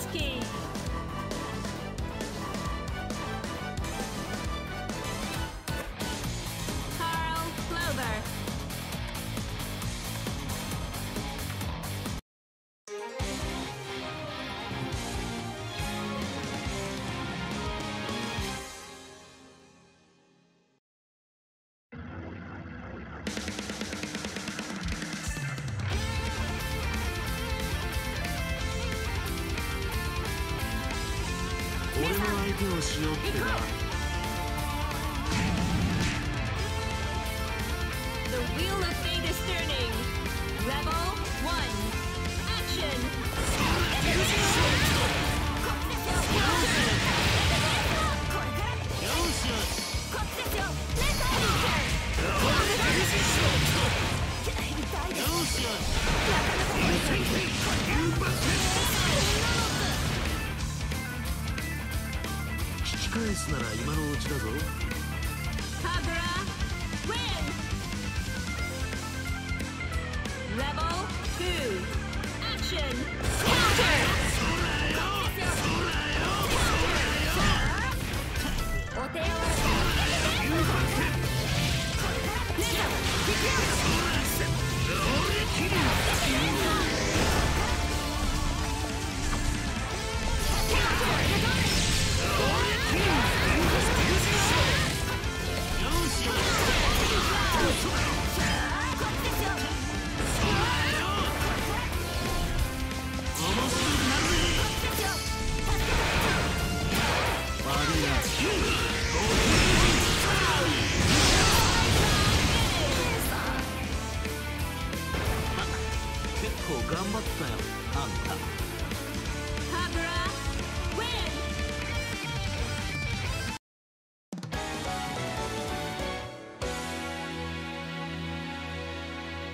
Kinski. 拍子を返すなら今のうちだぞ。ラウンレベル2アクション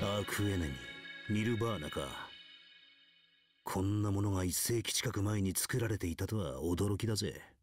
アクエネミニルバーナか。こんなものが一世紀近く前に作られていたとは驚きだぜ。